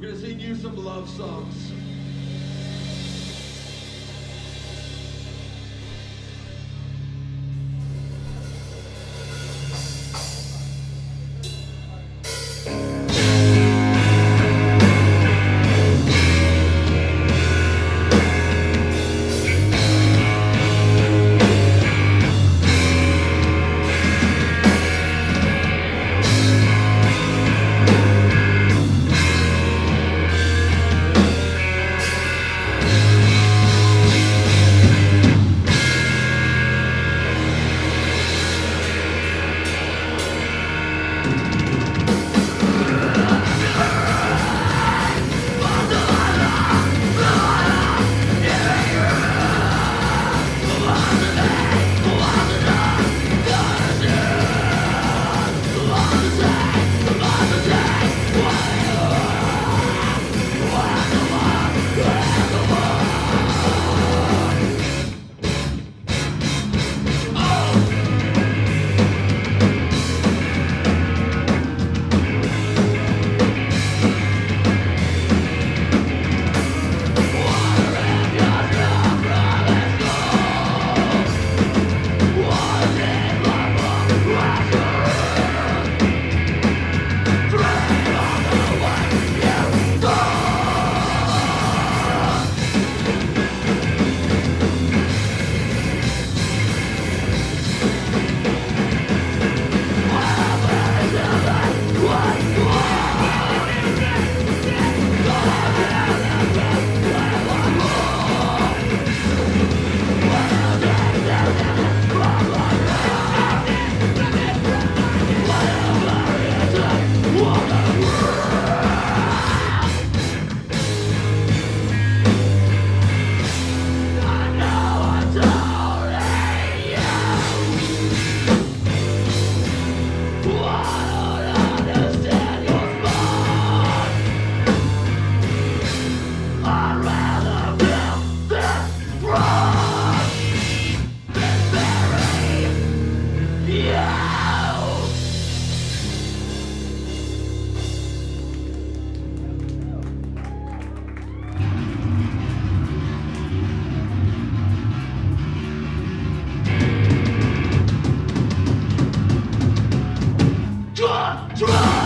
We're gonna sing you some love songs. Yeah.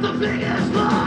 the biggest lie.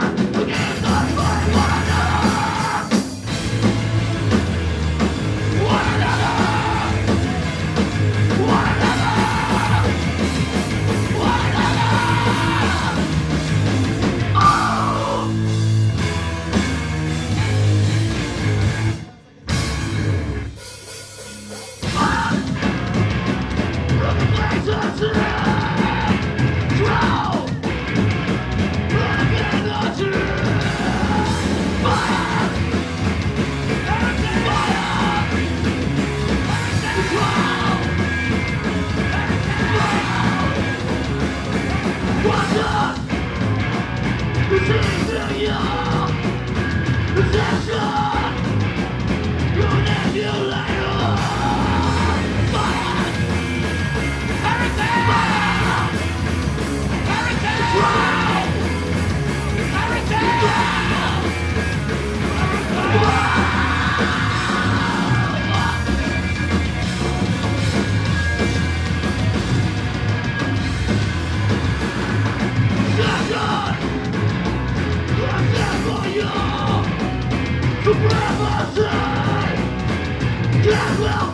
Let